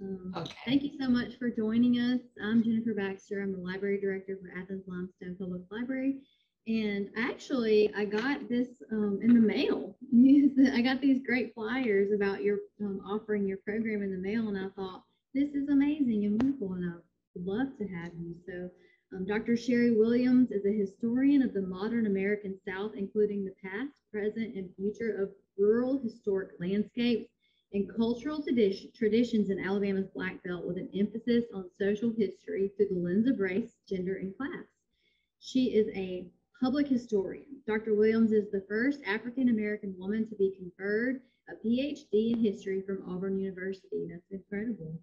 Um, Okay. Thank you so much for joining us. I'm Jennifer Baxter. I'm the library director for Athens Limestone Public Library. And actually, I got this um, in the mail. I got these great flyers about your um, offering your program in the mail, and I thought this is amazing and wonderful, and I would love to have you. So, um, Dr. Shari Williams is a historian of the modern American South, including the past, present, and future of rural historic landscapes and cultural tradi- traditions in Alabama's Black Belt with an emphasis on social history through the lens of race, gender, and class. She is a public historian. Dr. Williams is the first African American woman to be conferred a PhD in history from Auburn University. That's incredible.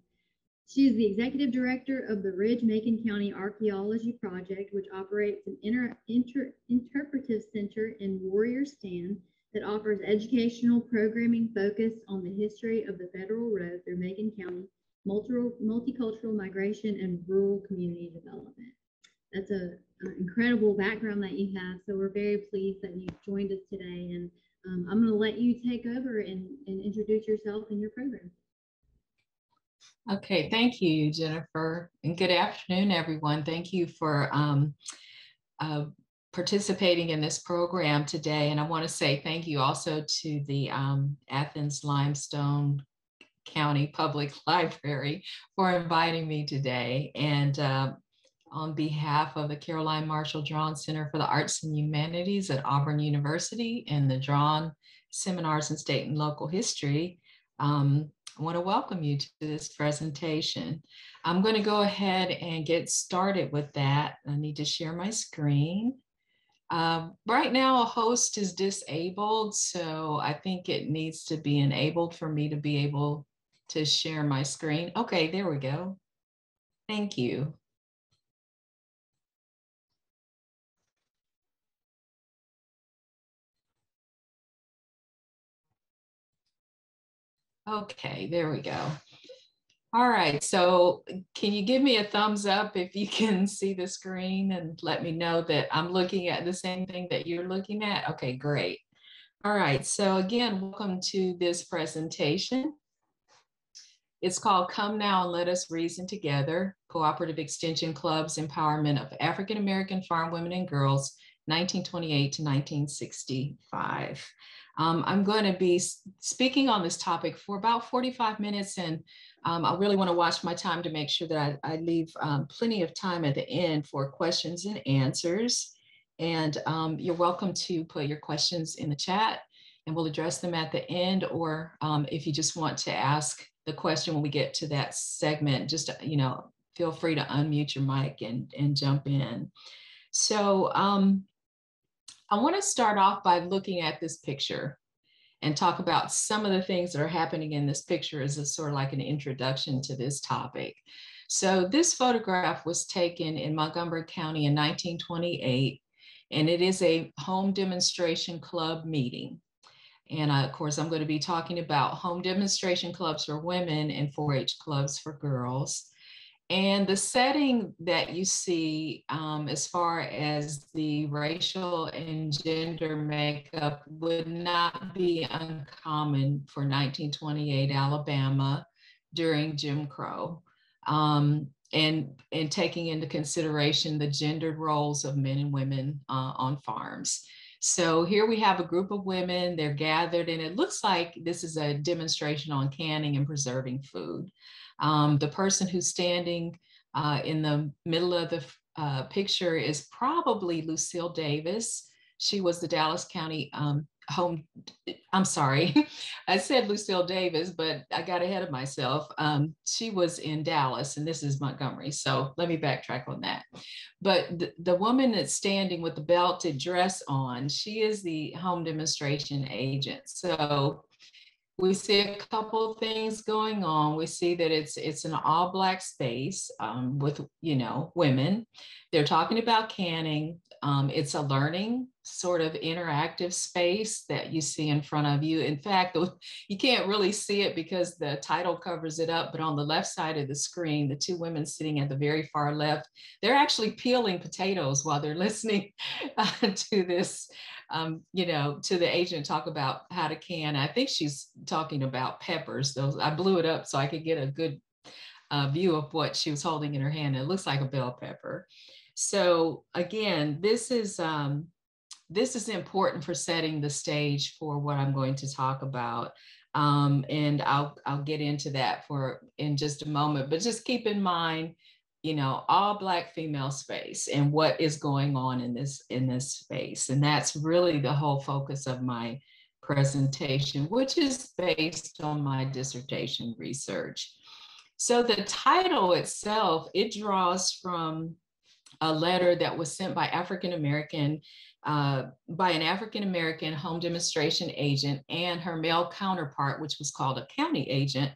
She is the executive director of the Ridge Macon County Archaeology Project, which operates an inter, inter, interpretive center in Warrior Stand that offers educational programming focused on the history of the federal road through Macon County, multi, multicultural migration, and rural community development. That's an incredible background that you have. So we're very pleased that you've joined us today. And um, I'm going to let you take over and, and introduce yourself and your program. Okay, thank you, Jennifer, and good afternoon, everyone. Thank you for um, uh, participating in this program today. And I want to say thank you also to the um, Athens Limestone County Public Library for inviting me today. And uh, on behalf of the Caroline Marshall Draughon Center for the Arts and Humanities at Auburn University and the Draughon Seminars in State and Local History, um, I want to welcome you to this presentation. I'm going to go ahead and get started with that. I need to share my screen. Um, right now, a host is disabled, so I think it needs to be enabled for me to be able to share my screen. Okay, there we go. Thank you. Okay, there we go. All right, so can you give me a thumbs up if you can see the screen and let me know that I'm looking at the same thing that you're looking at? Okay, great. All right, so again, welcome to this presentation. It's called Come Now and Let Us Reason Together, Cooperative Extension Club's Empowerment of African American Farm Women and Girls, 1928 to 1965. Um, I'm going to be speaking on this topic for about 45 minutes, and um, I really want to watch my time to make sure that I, I leave um, plenty of time at the end for questions and answers. And um, you're welcome to put your questions in the chat, and we'll address them at the end. Or um, if you just want to ask the question when we get to that segment, just you know, feel free to unmute your mic and, and jump in. So um, I want to start off by looking at this picture and talk about some of the things that are happening in this picture as a sort of like an introduction to this topic. So this photograph was taken in Montgomery County in 1928, and it is a home demonstration club meeting. And uh, of course, I'm going to be talking about home demonstration clubs for women and 4-H clubs for girls. And the setting that you see um, as far as the racial and gender makeup would not be uncommon for 1928 Alabama during Jim Crow. Um, and, and taking into consideration the gendered roles of men and women uh, on farms. So here we have a group of women, they're gathered, and it looks like this is a demonstration on canning and preserving food. Um, the person who's standing uh, in the middle of the uh, picture is probably Lucille Davis. She was the Dallas County um, home, I'm sorry, I said Lucille Davis, but I got ahead of myself. Um, she was in Dallas and this is Montgomery. So let me backtrack on that. But the, the woman that's standing with the belted dress on, she is the home demonstration agent. So we see a couple of things going on. We see that it's it's an all black space um, with you know women. They're talking about canning. Um, it's a learning sort of interactive space that you see in front of you. In fact, you can't really see it because the title covers it up. But on the left side of the screen, the two women sitting at the very far left, they're actually peeling potatoes while they're listening uh, to this um, you know, to the agent talk about how to can. I think she's talking about peppers. Those I blew it up so I could get a good uh, view of what she was holding in her hand. It looks like a bell pepper. So again, this is um, this is important for setting the stage for what I'm going to talk about. Um, and I'll I'll get into that for in just a moment. But just keep in mind, you know, all Black female space and what is going on in this in this space, and that's really the whole focus of my presentation, which is based on my dissertation research. So the title itself, it draws from a letter that was sent by African American, uh, by an African American home demonstration agent and her male counterpart, which was called a county agent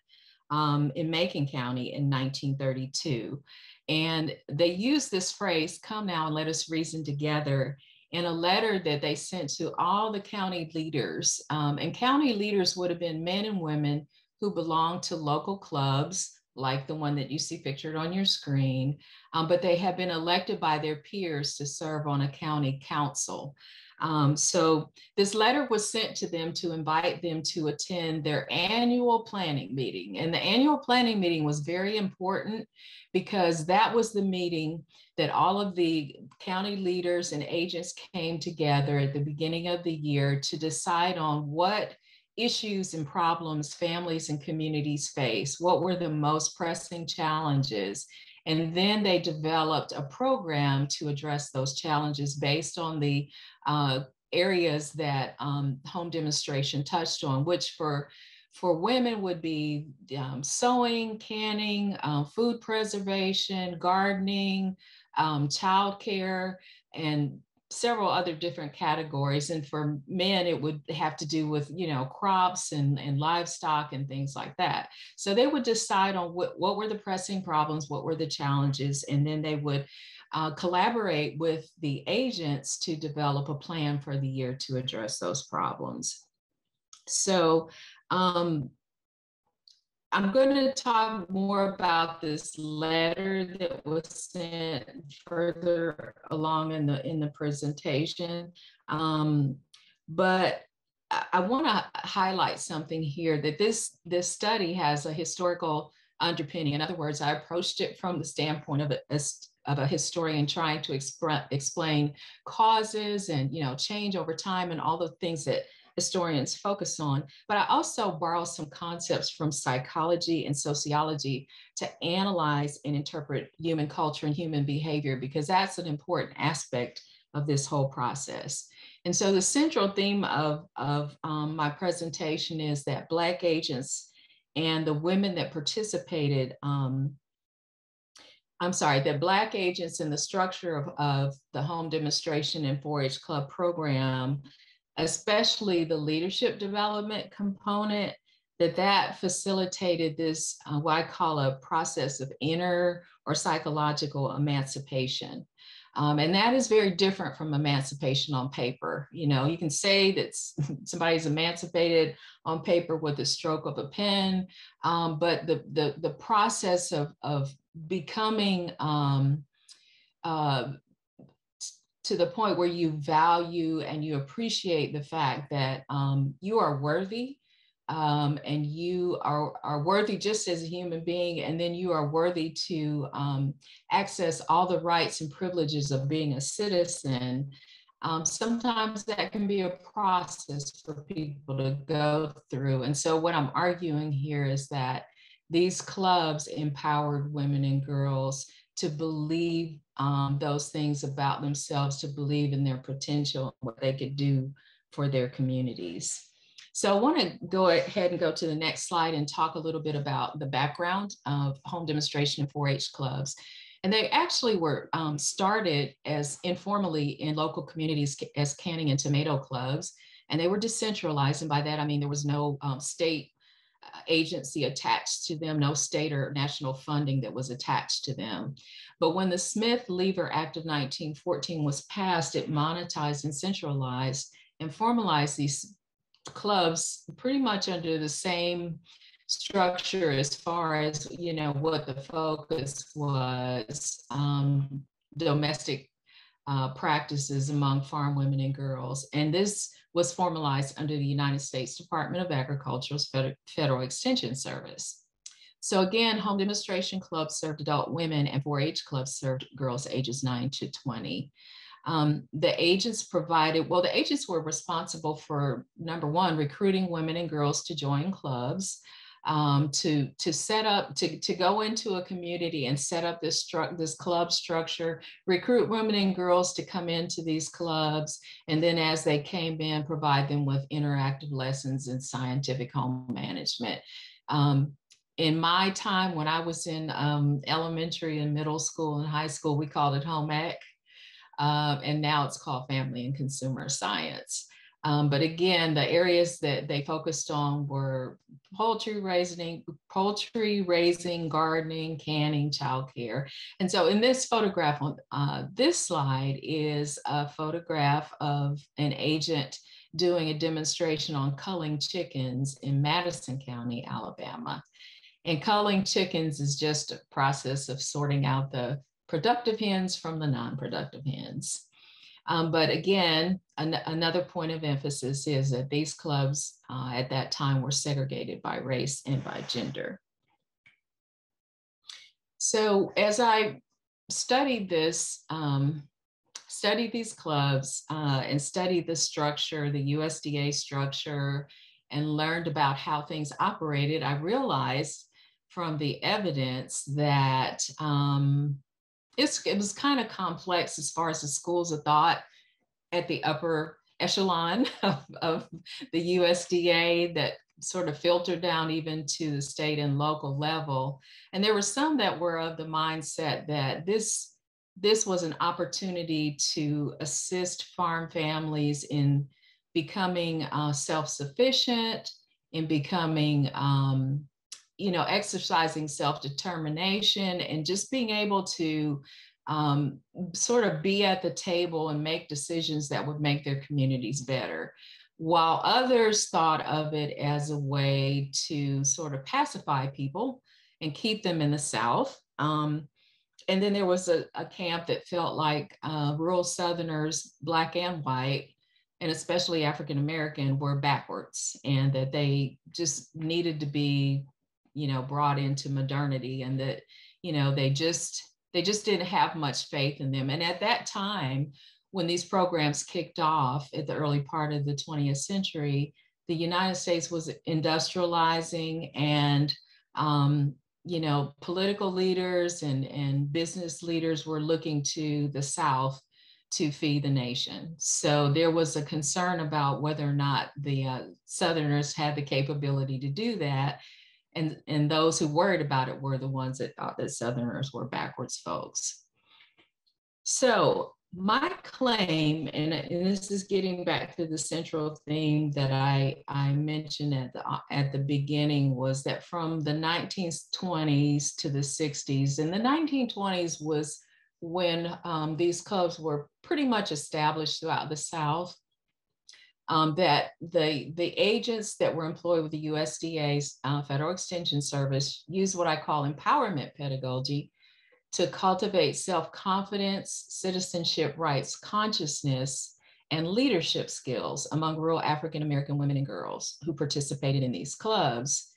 um, in Macon County in 1932. And they used this phrase, come now and let us reason together in a letter that they sent to all the county leaders. Um, and county leaders would have been men and women who belonged to local clubs, like the one that you see pictured on your screen, um, but they have been elected by their peers to serve on a county council. Um, so this letter was sent to them to invite them to attend their annual planning meeting. And the annual planning meeting was very important because that was the meeting that all of the county leaders and agents came together at the beginning of the year to decide on what issues and problems families and communities face, what were the most pressing challenges, and then they developed a program to address those challenges based on the uh, areas that um, home demonstration touched on, which for for women would be um, sewing, canning, uh, food preservation, gardening, um, childcare, and several other different categories. And for men, it would have to do with, you know, crops and, and livestock and things like that. So they would decide on what, what were the pressing problems, what were the challenges, and then they would uh, collaborate with the agents to develop a plan for the year to address those problems. So um, I'm going to talk more about this letter that was sent further along in the in the presentation. Um, but I, want to highlight something here that this this study has a historical underpinning. In other words, I approached it from the standpoint of a, of a historian trying to explain causes and you know change over time and all the things that historians focus on, but I also borrow some concepts from psychology and sociology to analyze and interpret human culture and human behavior, because that's an important aspect of this whole process. And so the central theme of, of um, my presentation is that Black agents and the women that participated um, I'm sorry, that Black agents in the structure of, of the home demonstration and 4-H club program especially the leadership development component, that that facilitated this, uh, what I call a process of inner or psychological emancipation. Um, and that is very different from emancipation on paper. You know, you can say that somebody's emancipated on paper with a stroke of a pen, um, but the, the, the process of, of becoming um, uh, to the point where you value and you appreciate the fact that um, you are worthy um, and you are, are worthy just as a human being, and then you are worthy to um, access all the rights and privileges of being a citizen. Um, sometimes that can be a process for people to go through. And so, what I'm arguing here is that these clubs empowered women and girls to believe um, those things about themselves, to believe in their potential, what they could do for their communities. So I want to go ahead and go to the next slide and talk a little bit about the background of home demonstration and 4-H clubs. And they actually were um, started as informally in local communities as canning and tomato clubs, and they were decentralized. And by that, I mean there was no um, state agency attached to them, no state or national funding that was attached to them. But when the Smith Lever Act of 1914 was passed, it monetized and centralized and formalized these clubs pretty much under the same structure as far as you know what the focus was um, domestic uh, practices among farm women and girls and this was formalized under the United States Department of Agriculture's Federal Extension Service. So again, home demonstration clubs served adult women and 4-H clubs served girls ages 9 to 20. Um, the agents provided, well, the agents were responsible for number one, recruiting women and girls to join clubs, um, to, to set up, to, to go into a community and set up this, stru- this club structure, recruit women and girls to come into these clubs. And then as they came in, provide them with interactive lessons in scientific home management. Um, in my time when I was in um, elementary and middle school and high school, we called it home ec. Um, and now it's called family and consumer science. Um, but again, the areas that they focused on were poultry raising, poultry raising, gardening, canning, childcare. And so in this photograph on uh, this slide is a photograph of an agent doing a demonstration on culling chickens in Madison County, Alabama. And culling chickens is just a process of sorting out the productive hens from the non-productive hens. Um, but again, an another point of emphasis is that these clubs uh, at that time were segregated by race and by gender. So as I studied this, um, studied these clubs uh, and studied the structure, the USDA structure, and learned about how things operated, I realized from the evidence that um, it was kind of complex as far as the schools of thought at the upper echelon of, of the USDA that sort of filtered down even to the state and local level. And there were some that were of the mindset that this, this was an opportunity to assist farm families in becoming uh, self-sufficient, in becoming um, you know, exercising self-determination and just being able to um, sort of be at the table and make decisions that would make their communities better. While others thought of it as a way to sort of pacify people and keep them in the South. Um, and then there was a, a camp that felt like uh, rural Southerners, Black and white, and especially African American, were backwards and that they just needed to be you know brought into modernity and that you know they just they just didn't have much faith in them and at that time when these programs kicked off at the early part of the 20th century the united states was industrializing and um, you know political leaders and and business leaders were looking to the south to feed the nation. So there was a concern about whether or not the uh, Southerners had the capability to do that and and those who worried about it were the ones that thought that southerners were backwards folks. So my claim and, and this is getting back to the central theme that i i mentioned at the at the beginning was that from the 1920s to the 60s and the 1920s was when um, these clubs were pretty much established throughout the south um, that the, the agents that were employed with the USDA's uh, Federal Extension Service use what I call empowerment pedagogy to cultivate self-confidence, citizenship rights consciousness, and leadership skills among rural African American women and girls who participated in these clubs.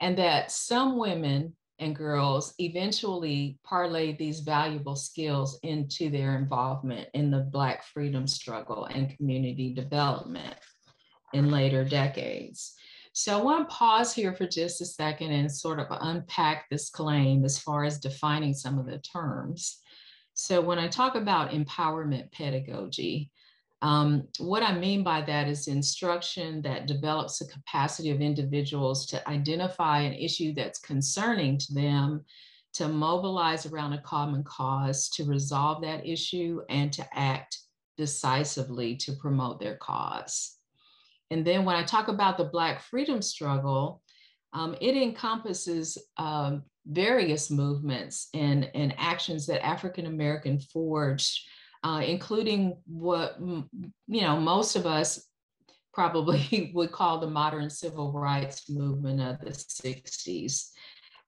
And that some women and girls eventually parlayed these valuable skills into their involvement in the Black freedom struggle and community development in later decades. So I want to pause here for just a second and sort of unpack this claim as far as defining some of the terms. So when I talk about empowerment pedagogy, um, what I mean by that is instruction that develops the capacity of individuals to identify an issue that's concerning to them, to mobilize around a common cause, to resolve that issue, and to act decisively to promote their cause. And then when I talk about the Black freedom struggle, um, it encompasses um, various movements and, and actions that African American forged uh, including what you know most of us probably would call the modern civil rights movement of the 60s.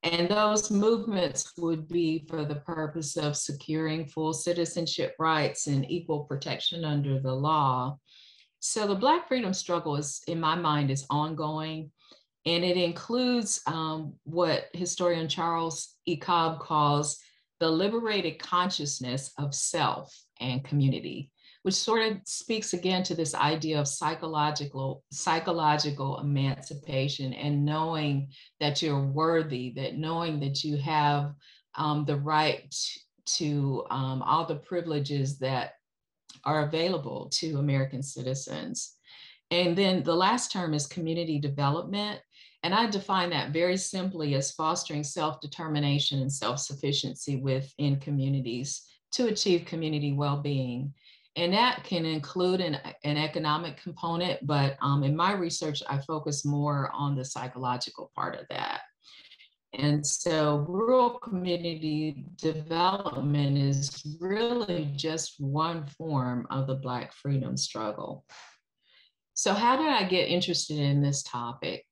And those movements would be for the purpose of securing full citizenship rights and equal protection under the law. So the Black freedom struggle is, in my mind, is ongoing. And it includes um, what historian Charles E. Cobb calls the liberated consciousness of self and community, which sort of speaks again to this idea of psychological psychological emancipation and knowing that you're worthy, that knowing that you have um, the right to um, all the privileges that are available to American citizens. And then the last term is community development. And I define that very simply as fostering self-determination and self-sufficiency within communities to achieve community well-being. And that can include an, an economic component, but um, in my research, I focus more on the psychological part of that. And so rural community development is really just one form of the Black freedom struggle. So how did I get interested in this topic?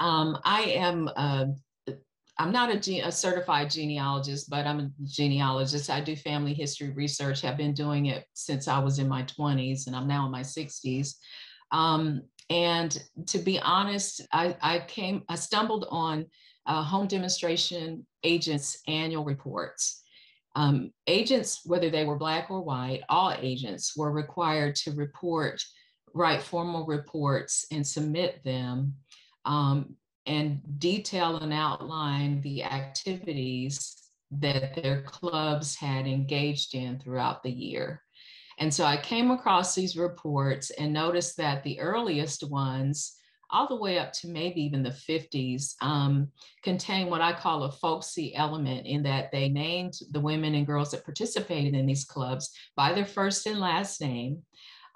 Um, I am, uh, I'm not a, a, certified genealogist, but I'm a genealogist. I do family history research, have been doing it since I was in my 20s and I'm now in my 60s. Um, and to be honest, I, I came, I stumbled on uh, home demonstration agents' annual reports. Um, agents, whether they were Black or white, all agents were required to report, write formal reports and submit them um, and detail and outline the activities that their clubs had engaged in throughout the year. And so I came across these reports and noticed that the earliest ones all the way up to maybe even the 50s, um, contain what I call a folksy element in that they named the women and girls that participated in these clubs by their first and last name.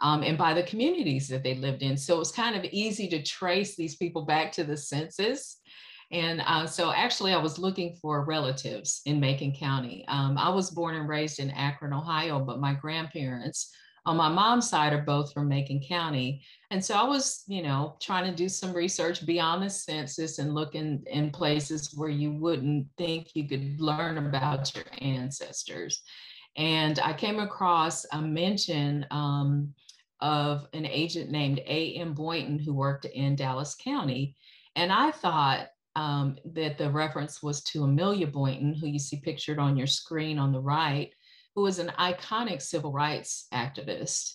Um, and by the communities that they lived in. So it was kind of easy to trace these people back to the census. And uh, so actually, I was looking for relatives in Macon County. Um, I was born and raised in Akron, Ohio, but my grandparents on my mom's side are both from Macon County. And so I was, you know, trying to do some research beyond the census and looking in places where you wouldn't think you could learn about your ancestors. And I came across a mention um, of an agent named A.M. Boynton who worked in Dallas County. And I thought um, that the reference was to Amelia Boynton, who you see pictured on your screen on the right, who was an iconic civil rights activist.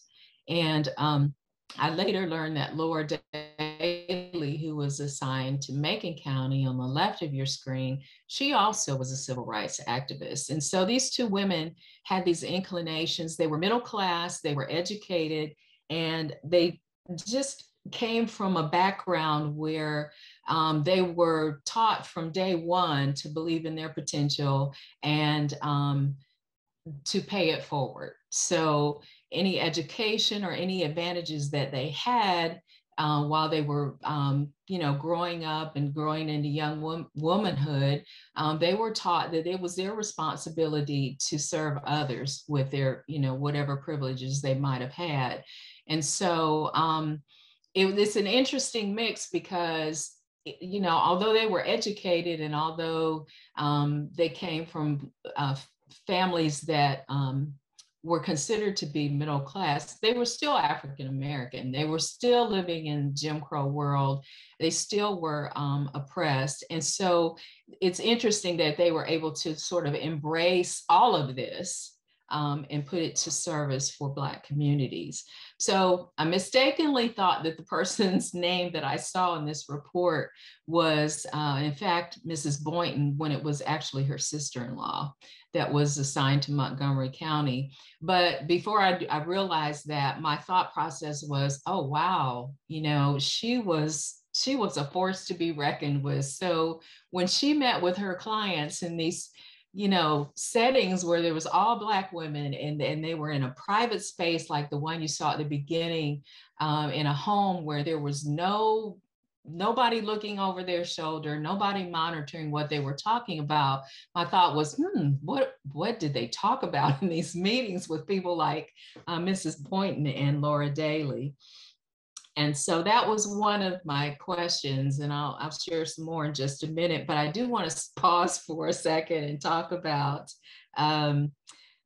And um, I later learned that Laura Daley, who was assigned to Macon County on the left of your screen, she also was a civil rights activist. And so these two women had these inclinations. They were middle class, they were educated, and they just came from a background where um, they were taught from day one to believe in their potential and um, to pay it forward. So any education or any advantages that they had uh, while they were, um, you know, growing up and growing into young wom- womanhood, um, they were taught that it was their responsibility to serve others with their, you know, whatever privileges they might have had. And so um, it, it's an interesting mix because you know, although they were educated and although um, they came from uh, families that um, were considered to be middle class, they were still African American. They were still living in Jim Crow world. They still were um, oppressed. And so it's interesting that they were able to sort of embrace all of this um, and put it to service for Black communities. So I mistakenly thought that the person's name that I saw in this report was, uh, in fact, Mrs. Boynton, when it was actually her sister in law that was assigned to Montgomery County. But before I, I realized that, my thought process was, oh, wow, you know, she was she was a force to be reckoned with. So when she met with her clients in these you know settings where there was all black women and, and they were in a private space like the one you saw at the beginning um, in a home where there was no nobody looking over their shoulder nobody monitoring what they were talking about my thought was hmm what what did they talk about in these meetings with people like uh, mrs boynton and laura daley and so that was one of my questions, and I'll, I'll share some more in just a minute. But I do want to pause for a second and talk about um,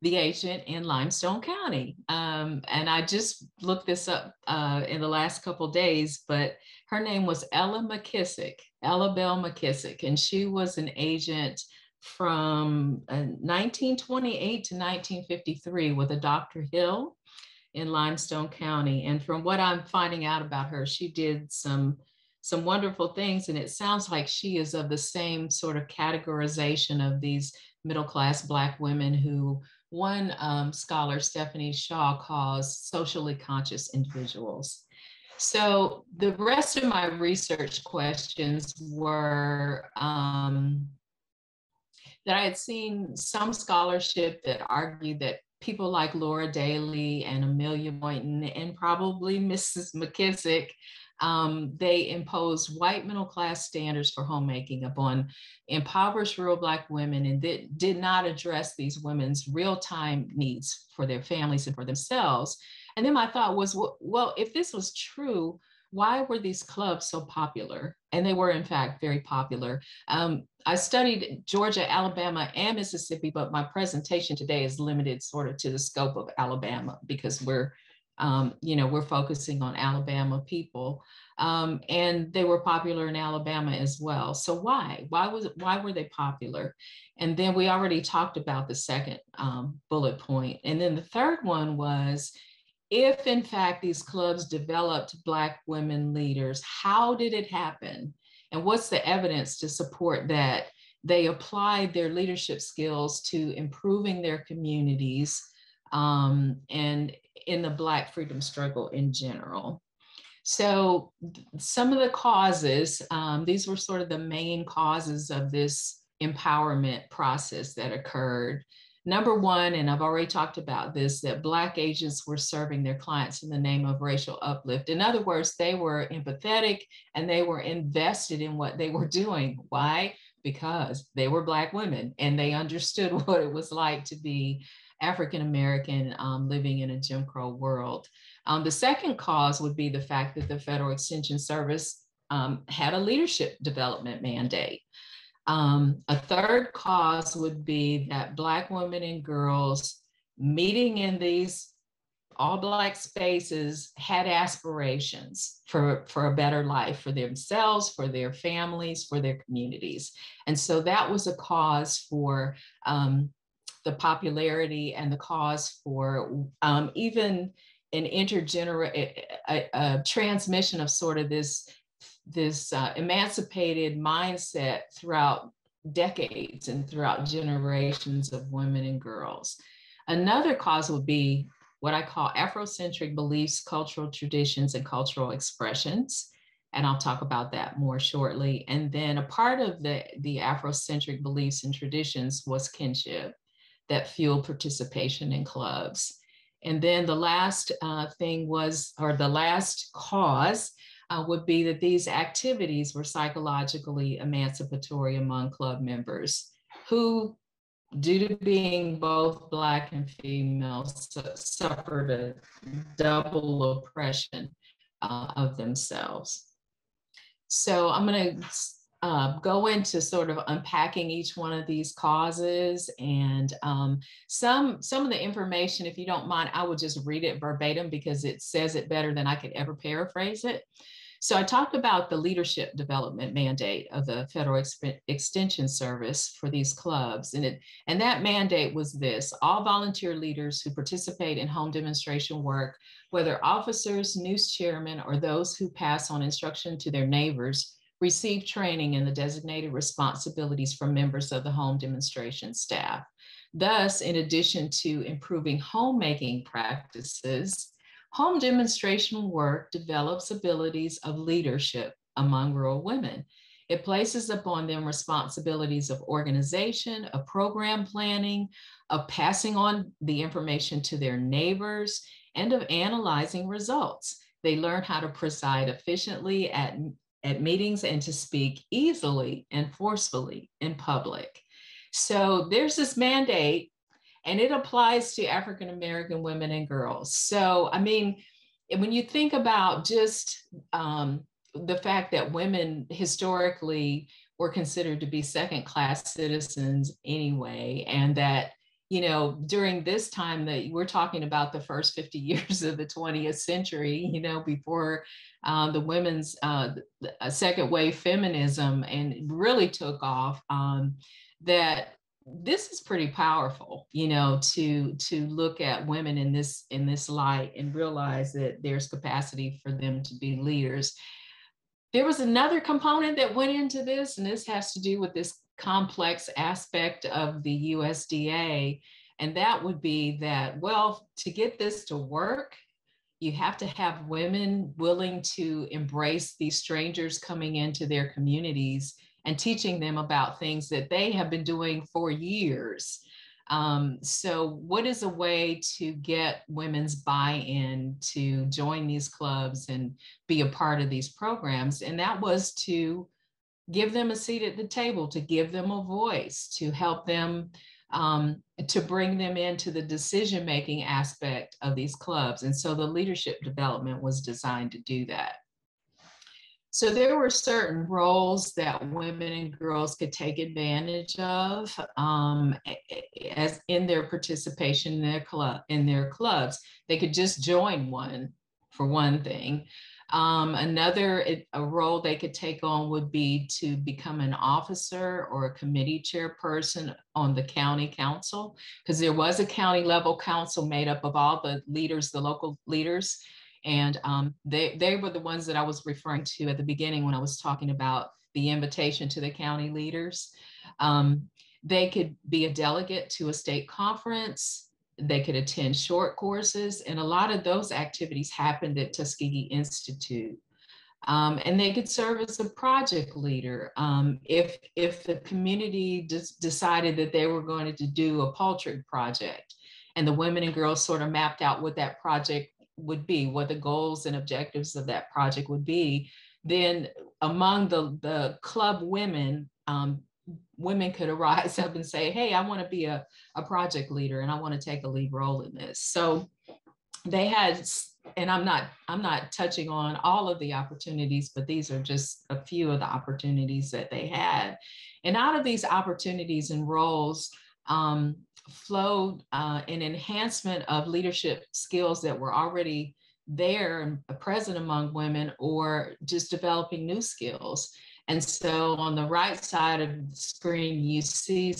the agent in Limestone County. Um, and I just looked this up uh, in the last couple days, but Her name was Ella McKissick, Ella Bell McKissick, and she was an agent from 1928 uh, to 1953 with a Dr. Hill in Limestone County. And from what I'm finding out about her, she did some some wonderful things. And it sounds like she is of the same sort of categorization of these middle class Black women who one um, scholar, Stephanie Shaw, calls socially conscious individuals. So the rest of my research questions were um, that I had seen some scholarship that argued that people like Laura Daly and Amelia Boynton and probably Mrs. McKissick um, they imposed white middle class standards for homemaking upon impoverished rural Black women and did, did not address these women's real time needs for their families and for themselves. And then my thought was, well, if this was true, why were these clubs so popular? And they were, in fact, very popular. Um, I studied Georgia, Alabama, and Mississippi, but my presentation today is limited sort of to the scope of Alabama because we're um, you know, we're focusing on Alabama people. Um, and they were popular in Alabama as well. So why? Why was why were they popular? And then we already talked about the second um, bullet point. And then the third one was if in fact these clubs developed Black women leaders, how did it happen? And what's the evidence to support that they applied their leadership skills to improving their communities um, and in the Black freedom struggle in general. So some of the causes, um, these were sort of the main causes of this empowerment process that occurred. Number one, and I've already talked about this, that Black agents were serving their clients in the name of racial uplift. In other words, they were empathetic and they were invested in what they were doing. Why? Because they were Black women and they understood what it was like to be African American um, living in a Jim Crow world. Um, the second cause would be the fact that the Federal Extension Service um, had a leadership development mandate. Um, a third cause would be that Black women and girls meeting in these all Black spaces had aspirations for, for a better life for themselves, for their families, for their communities. And so that was a cause for um, the popularity and the cause for um, even an intergenerational transmission of sort of this this uh, emancipated mindset throughout decades and throughout generations of women and girls. Another cause would be what I call Afrocentric beliefs, cultural traditions, and cultural expressions. And I'll talk about that more shortly. And then a part of the, the Afrocentric beliefs and traditions was kinship that fueled participation in clubs. And then the last uh, thing was, or the last cause uh, would be that these activities were psychologically emancipatory among club members who, due to being both Black and female, su suffered a double oppression uh, of themselves. So I'm going to uh, go into sort of unpacking each one of these causes and um, some some of the information if you don't mind i will just read it verbatim because it says it better than i could ever paraphrase it so i talked about the leadership development mandate of the federal extension service for these clubs and it and that mandate was this all volunteer leaders who participate in home demonstration work whether officers news chairmen or those who pass on instruction to their neighbors receive training in the designated responsibilities from members of the home demonstration staff. Thus, in addition to improving homemaking practices, home demonstration work develops abilities of leadership among rural women. It places upon them responsibilities of organization, of program planning, of passing on the information to their neighbors, and of analyzing results. They learn how to preside efficiently at at meetings and to speak easily and forcefully in public. So there's this mandate and it applies to African American women and girls. So, I mean, when you think about just um, the fact that women historically were considered to be second class citizens anyway, and that you know, during this time that we're talking about the first 50 years of the 20th century, you know, before uh, the women's uh, second wave feminism and really took off, um, that this is pretty powerful, you know, to to look at women in this in this light and realize that there's capacity for them to be leaders. There was another component that went into this, and this has to do with this complex aspect of the USDA. And that would be that, well, to get this to work, you have to have women willing to embrace these strangers coming into their communities and teaching them about things that they have been doing for years. Um, so, what is a way to get women's buy in to join these clubs and be a part of these programs? And that was to give them a seat at the table, to give them a voice, to help them, um, to bring them into the decision making aspect of these clubs. And so the leadership development was designed to do that. So there were certain roles that women and girls could take advantage of um, as in their participation in their club in their clubs. They could just join one for one thing. Um, another a role they could take on would be to become an officer or a committee chairperson on the county council, because there was a county level council made up of all the leaders, the local leaders. And um, they, they were the ones that I was referring to at the beginning when I was talking about the invitation to the county leaders. Um, they could be a delegate to a state conference they could attend short courses, and a lot of those activities happened at Tuskegee Institute. Um, and they could serve as a project leader um, if if the community decided that they were going to do a poultry project and the women and girls sort of mapped out what that project would be what the goals and objectives of that project would be then among the the club women um, women could arise up and say, hey, I want to be a, a project leader and I want to take a lead role in this. So they had, and I'm not, I'm not touching on all of the opportunities, but these are just a few of the opportunities that they had. And out of these opportunities and roles, um, flowed uh, an enhancement of leadership skills that were already there and present among women or just developing new skills. And so on the right side of the screen, you see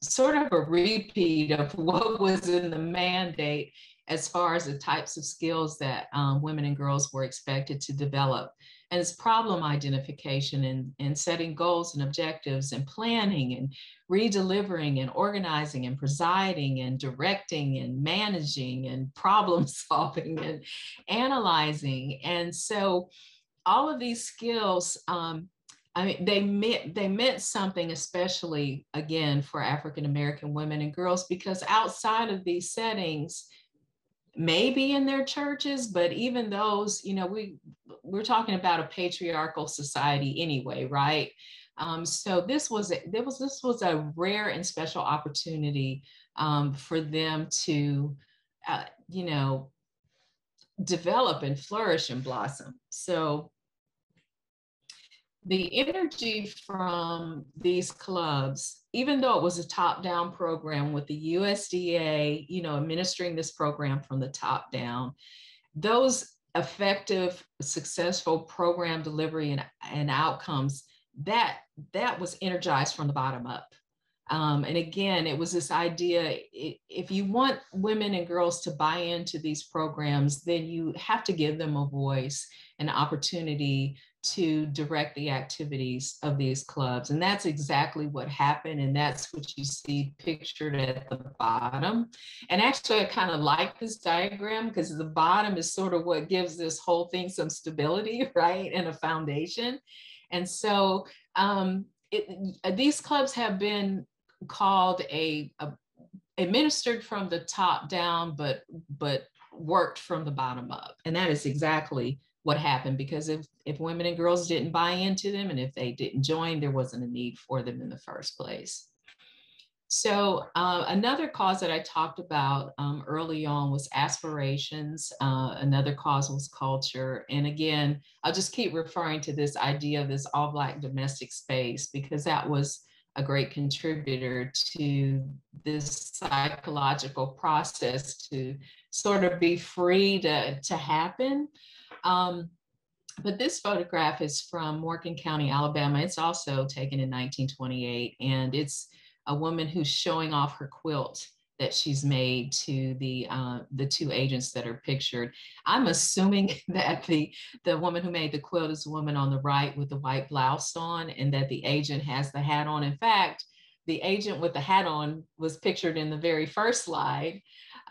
sort of a repeat of what was in the mandate as far as the types of skills that um, women and girls were expected to develop. And it's problem identification and, and setting goals and objectives and planning and redelivering and organizing and presiding and directing and managing and problem solving and analyzing. And so all of these skills um, I mean, they meant they meant something, especially again for African American women and girls, because outside of these settings, maybe in their churches, but even those, you know, we we're talking about a patriarchal society anyway, right? Um, so this was a, there was this was a rare and special opportunity um, for them to, uh, you know, develop and flourish and blossom. So the energy from these clubs, even though it was a top-down program with the USDA, you know, administering this program from the top down, those effective, successful program delivery and, and outcomes, that that was energized from the bottom up. Um, and again, it was this idea if you want women and girls to buy into these programs, then you have to give them a voice, an opportunity to direct the activities of these clubs. And that's exactly what happened. And that's what you see pictured at the bottom. And actually, I kind of like this diagram because the bottom is sort of what gives this whole thing some stability, right? And a foundation. And so um, it, these clubs have been called a, a administered from the top down, but but worked from the bottom up. And that is exactly what happened because if if women and girls didn't buy into them and if they didn't join there wasn't a need for them in the first place. So uh, another cause that i talked about um, early on was aspirations. Uh, another cause was culture. And again i'll just keep referring to this idea of this all black domestic space because that was a great contributor to this psychological process to sort of be free to, to happen. Um, but this photograph is from Morgan County, Alabama. It's also taken in 1928, and it's a woman who's showing off her quilt that she's made to the uh, the two agents that are pictured. I'm assuming that the the woman who made the quilt is the woman on the right with the white blouse on, and that the agent has the hat on. In fact, the agent with the hat on was pictured in the very first slide.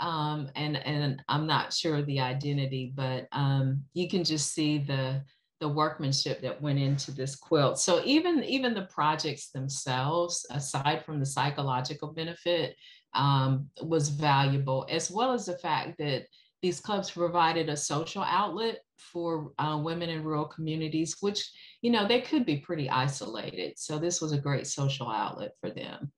Um, and and I'm not sure of the identity, but um, you can just see the the workmanship that went into this quilt. So even even the projects themselves, aside from the psychological benefit, um, was valuable, as well as the fact that these clubs provided a social outlet for uh, women in rural communities, which you know they could be pretty isolated. So this was a great social outlet for them.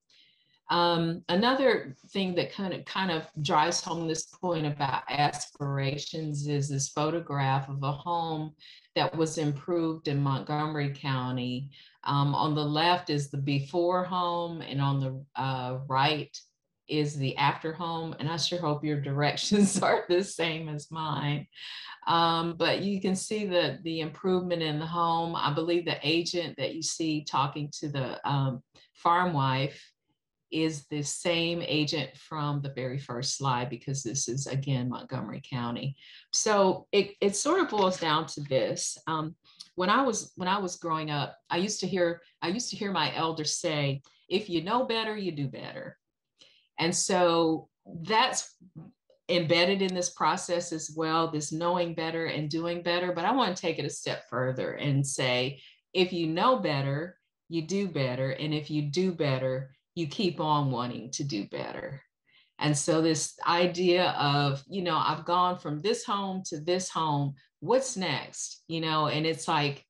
Um, another thing that kind of kind of drives home this point about aspirations is this photograph of a home that was improved in Montgomery County. Um, on the left is the before home, and on the uh, right is the after home. And I sure hope your directions are the same as mine. Um, but you can see the, the improvement in the home. I believe the agent that you see talking to the um, farm wife is the same agent from the very first slide because this is again Montgomery County. So it, it sort of boils down to this. Um, when I was when I was growing up, I used to hear I used to hear my elders say, if you know better, you do better. And so that's embedded in this process as well, this knowing better and doing better. But I want to take it a step further and say, if you know better, you do better. And if you do better, you keep on wanting to do better. And so, this idea of, you know, I've gone from this home to this home, what's next? You know, and it's like,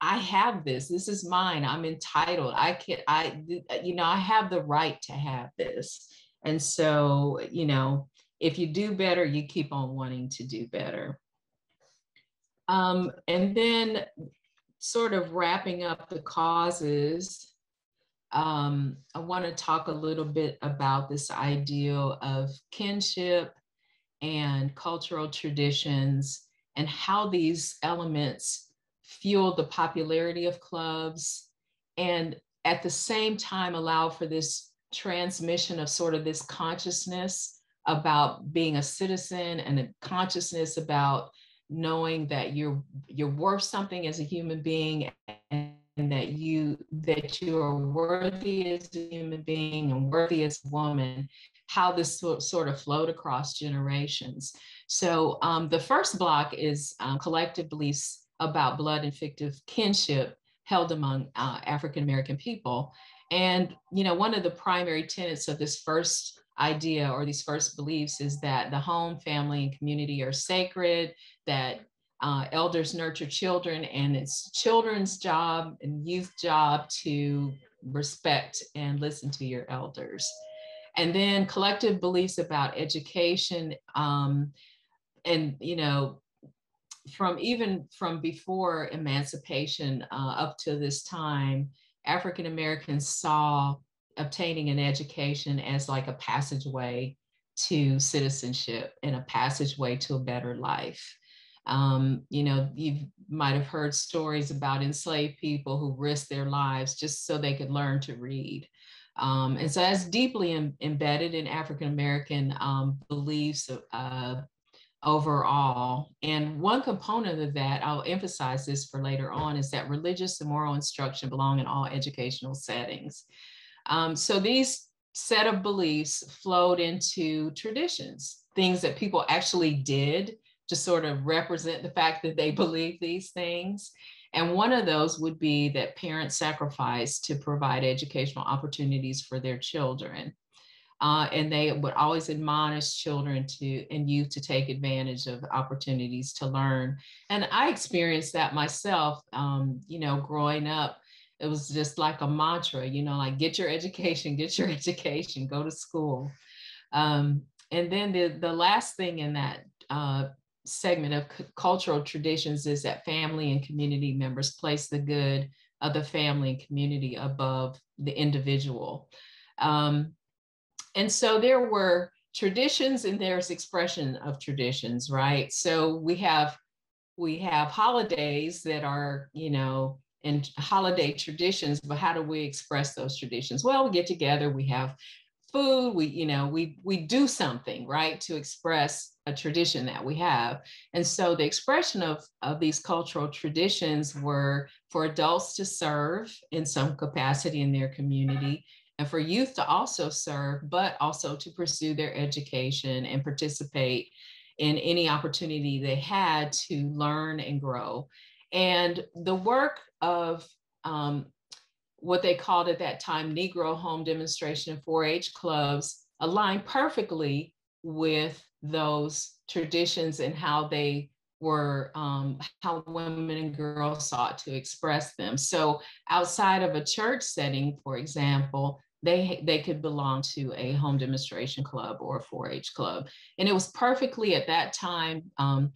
I have this, this is mine, I'm entitled. I can, I, you know, I have the right to have this. And so, you know, if you do better, you keep on wanting to do better. Um, and then, sort of wrapping up the causes, um, I want to talk a little bit about this ideal of kinship and cultural traditions and how these elements fuel the popularity of clubs and at the same time allow for this transmission of sort of this consciousness about being a citizen and a consciousness about knowing that you're you're worth something as a human being and that you that you are worthy as a human being and worthy as a woman how this sort of flowed across generations. So um, the first block is um, collective beliefs about blood and fictive kinship held among uh, african american people. And you know one of the primary tenets of this first idea or these first beliefs is that the home family and community are sacred that uh, elders nurture children and it's children's job and youth job to respect and listen to your elders. And then collective beliefs about education um, and you know from even from before emancipation uh, up to this time african americans saw obtaining an education as like a passageway to citizenship and a passageway to a better life um, you know, you might have heard stories about enslaved people who risked their lives just so they could learn to read. Um, and so that's deeply Im- embedded in African American um, beliefs uh, overall. And one component of that, I'll emphasize this for later on, is that religious and moral instruction belong in all educational settings. Um, so these set of beliefs flowed into traditions, things that people actually did to sort of represent the fact that they believe these things. And one of those would be that parents sacrifice to provide educational opportunities for their children. Uh, and they would always admonish children to and youth to take advantage of opportunities to learn. And I experienced that myself, um, you know, growing up. It was just like a mantra, you know, like get your education, get your education, go to school. Um, and then the, the last thing in that uh, segment of c- cultural traditions is that family and community members place the good of the family and community above the individual. Um, and so there were traditions and there's expression of traditions, right? So we have we have holidays that are, you know, and holiday traditions, but how do we express those traditions? Well, we get together, we have food, we, you know, we we do something, right, to express a tradition that we have. And so the expression of, of these cultural traditions were for adults to serve in some capacity in their community and for youth to also serve, but also to pursue their education and participate in any opportunity they had to learn and grow. And the work of um, what they called at that time Negro home demonstration and 4 H clubs aligned perfectly with those traditions and how they were um, how women and girls sought to express them. So outside of a church setting, for example, they they could belong to a home demonstration club or a 4-H club, and it was perfectly at that time, um,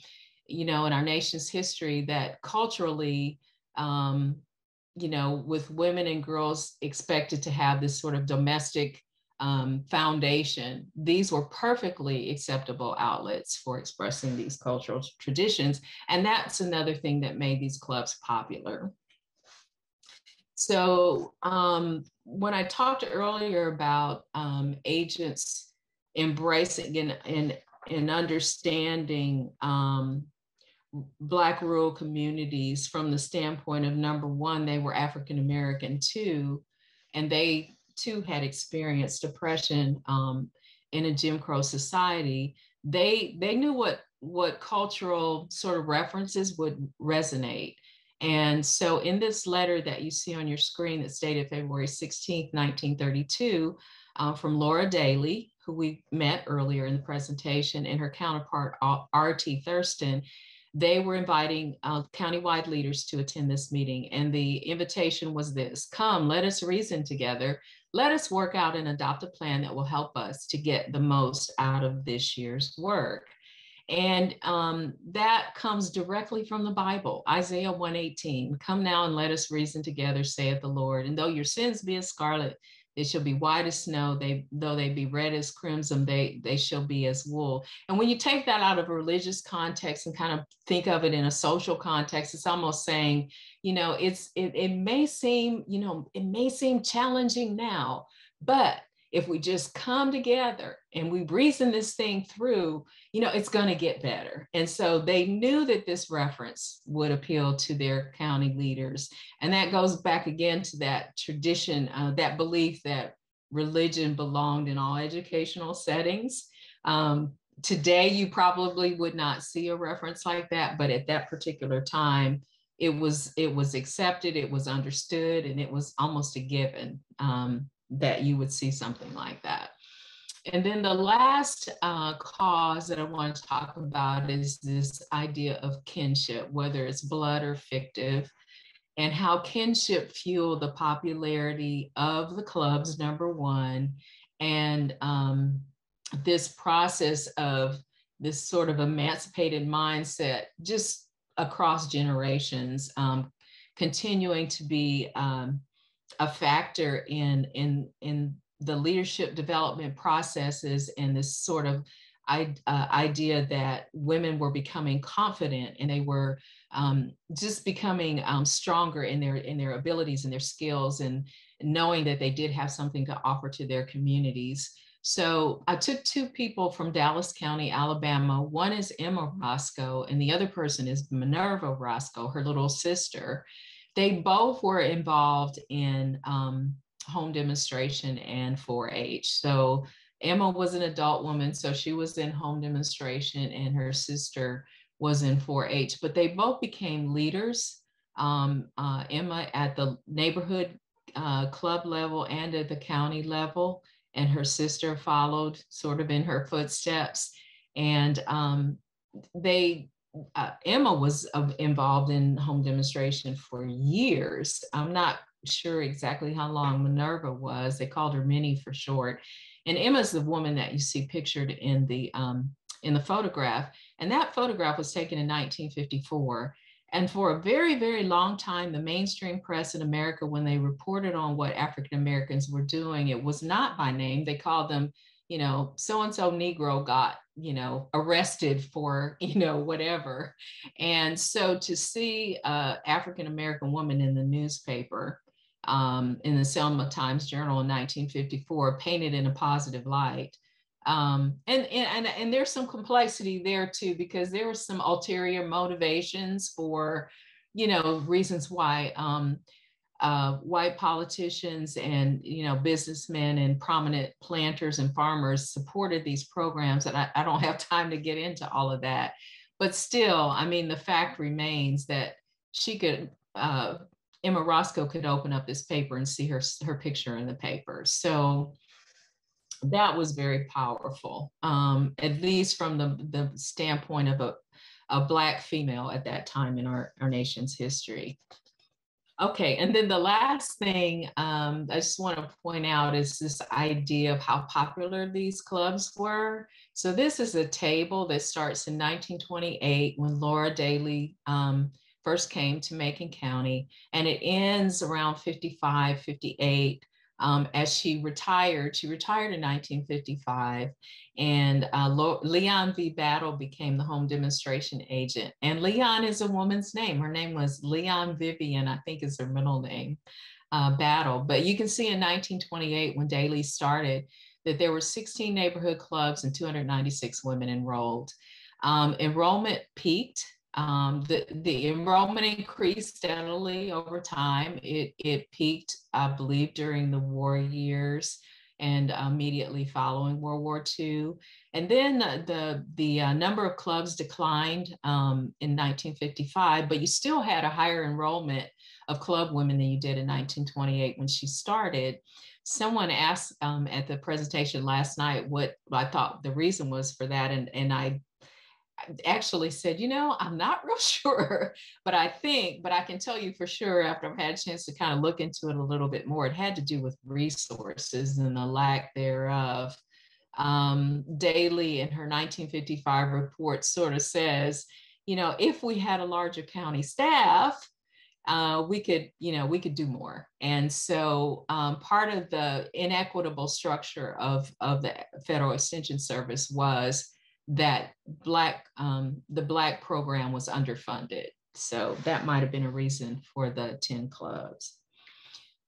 you know, in our nation's history that culturally. Um, you know, with women and girls expected to have this sort of domestic um, foundation, these were perfectly acceptable outlets for expressing these cultural traditions. And that's another thing that made these clubs popular. So um, when I talked earlier about um, agents embracing and, and, and understanding um, Black rural communities from the standpoint of number one, they were African American too, and they too had experienced oppression um, in a Jim Crow society, they they knew what what cultural sort of references would resonate. And so in this letter that you see on your screen that's dated February 16th, 1932, uh, from Laura Daly, who we met earlier in the presentation, and her counterpart, R.T. Thurston, they were inviting uh, countywide leaders to attend this meeting. And the invitation was this, come, let us reason together let us work out and adopt a plan that will help us to get the most out of this year's work. And um, that comes directly from the Bible, Isaiah 118. Come now and let us reason together, saith the Lord. And though your sins be as scarlet, they shall be white as snow. They though they be red as crimson, they they shall be as wool. And when you take that out of a religious context and kind of think of it in a social context, it's almost saying, you know, it's it, it may seem, you know, it may seem challenging now, but if we just come together and we reason this thing through, you know, it's going to get better. And so they knew that this reference would appeal to their county leaders. And that goes back again to that tradition, uh, that belief that religion belonged in all educational settings. Um, today, you probably would not see a reference like that, but at that particular time, it was it was accepted, it was understood, and it was almost a given. Um, that you would see something like that. And then the last uh, cause that I want to talk about is this idea of kinship, whether it's blood or fictive, and how kinship fueled the popularity of the clubs, number one, and um, this process of this sort of emancipated mindset just across generations, um, continuing to be um, a factor in in in the leadership development processes and this sort of I, uh, idea that women were becoming confident and they were um, just becoming um, stronger in their in their abilities and their skills and knowing that they did have something to offer to their communities. So I took two people from Dallas County, Alabama. One is Emma Roscoe, and the other person is Minerva Roscoe, her little sister. They both were involved in um, home demonstration and 4 H. So Emma was an adult woman, so she was in home demonstration, and her sister was in 4 H. But they both became leaders. Um, uh, Emma at the neighborhood uh, club level and at the county level, and her sister followed sort of in her footsteps. And um, they uh, Emma was uh, involved in home demonstration for years. I'm not sure exactly how long Minerva was. They called her Minnie for short. And Emma's the woman that you see pictured in the um, in the photograph. And that photograph was taken in 1954. And for a very, very long time, the mainstream press in America, when they reported on what African Americans were doing, it was not by name. They called them, you know, so and so Negro got, you know, arrested for, you know, whatever. And so to see a African American woman in the newspaper, um, in the Selma Times Journal in 1954, painted in a positive light. Um, and, and, and there's some complexity there too, because there were some ulterior motivations for, you know, reasons why um, uh, white politicians and, you know, businessmen and prominent planters and farmers supported these programs. And I, I don't have time to get into all of that. But still, I mean, the fact remains that she could uh, Emma Roscoe could open up this paper and see her, her picture in the paper. So that was very powerful, um, at least from the, the standpoint of a, a Black female at that time in our, our nation's history. Okay, and then the last thing um, I just want to point out is this idea of how popular these clubs were. So this is a table that starts in 1928 when Laura Daly um, first came to Macon County, and it ends around 55, 58 um, as she retired. She retired in 1955, and uh, Leon V. Battle became the home demonstration agent. And Leon is a woman's name. Her name was Leon Vivian, I think is her middle name, uh, Battle. But you can see in 1928, when Daley started, that there were 16 neighborhood clubs and 296 women enrolled. Um, enrollment peaked um, the, the enrollment increased steadily over time. It, it peaked, I believe, during the war years and immediately following World War II. And then the, the, the uh, number of clubs declined um, in 1955, but you still had a higher enrollment of club women than you did in 1928 when she started. Someone asked um, at the presentation last night what I thought the reason was for that, and, and I actually said, you know, I'm not real sure, but I think, but I can tell you for sure after I've had a chance to kind of look into it a little bit more, it had to do with resources and the lack thereof. Um, Daley in her 1955 report sort of says, you know, if we had a larger county staff, uh, we could, you know, we could do more. And so um, part of the inequitable structure of, of the Federal Extension Service was that black um, the black program was underfunded. So that might have been a reason for the 10 clubs.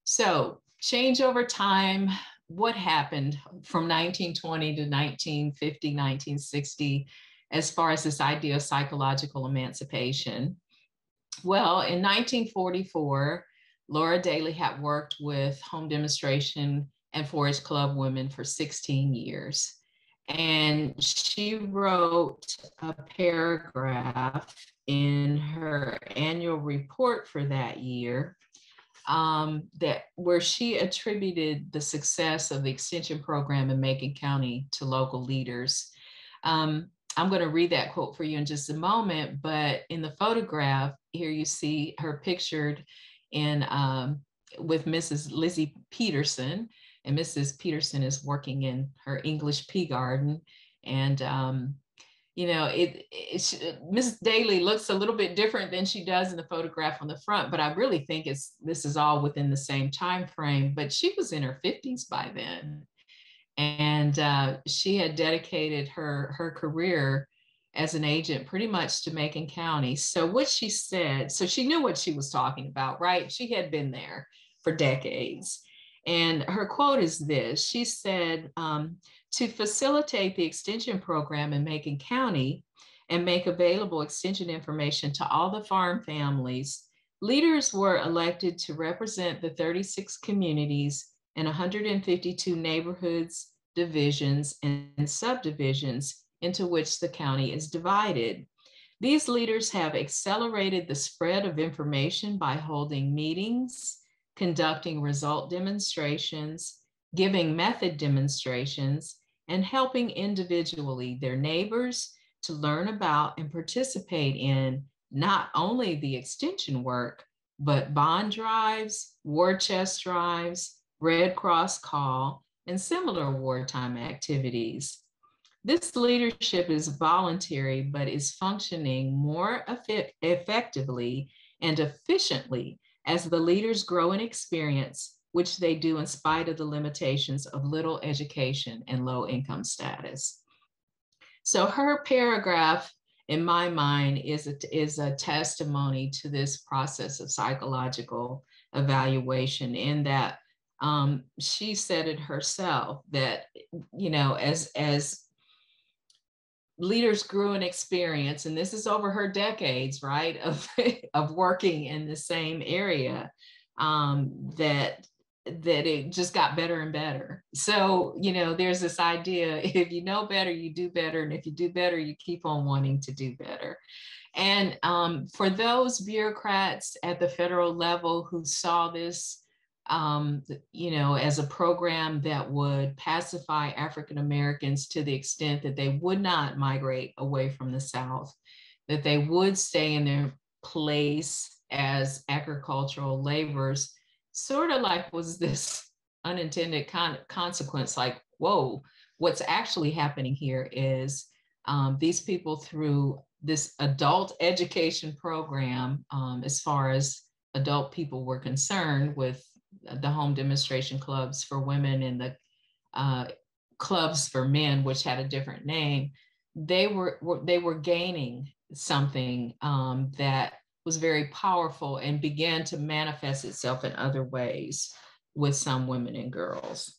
So change over time what happened from 1920 to 1950 1960 as far as this idea of psychological emancipation? Well in 1944 laura Daly had worked with home demonstration and 4-H club women for 16 years and she wrote a paragraph in her annual report for that year um, that where she attributed the success of the extension program in Macon County to local leaders. Um, I'm going to read that quote for you in just a moment, but in the photograph here you see her pictured in um, with Mrs. Lizzie Peterson, and Mrs. Peterson is working in her English pea garden. And, um, you know, it, it Mrs. Daley looks a little bit different than she does in the photograph on the front, but I really think it's this is all within the same time frame. But she was in her 50s by then, and uh, she had dedicated her her career as an agent pretty much to Macon County. So what she said, so she knew what she was talking about, right? She had been there for decades. And her quote is this She said, um, to facilitate the extension program in Macon County and make available extension information to all the farm families, leaders were elected to represent the 36 communities and 152 neighborhoods, divisions, and subdivisions into which the county is divided. These leaders have accelerated the spread of information by holding meetings, conducting result demonstrations, giving method demonstrations, and helping individually their neighbors to learn about and participate in not only the extension work, but bond drives, war chest drives, Red Cross call, and similar wartime activities. This leadership is voluntary, but is functioning more effectively and efficiently as the leaders grow in experience, which they do in spite of the limitations of little education and low income status. So her paragraph, in my mind, is a, is a testimony to this process of psychological evaluation in that um, she said it herself that, you know, as, as leaders grew in experience, and this is over her decades, right, of, of working in the same area, um, that that it just got better and better. So, you know, there's this idea if you know better, you do better. And if you do better, you keep on wanting to do better. And um, for those bureaucrats at the federal level who saw this um, you know, as a program that would pacify African Americans to the extent that they would not migrate away from the South, that they would stay in their place as agricultural laborers, sort of like was this unintended con- consequence like, whoa, what's actually happening here is um, these people through this adult education program, um, as far as adult people were concerned with the home demonstration clubs for women and the uh, clubs for men, which had a different name, they were, were they were gaining something um, that was very powerful and began to manifest itself in other ways with some women and girls.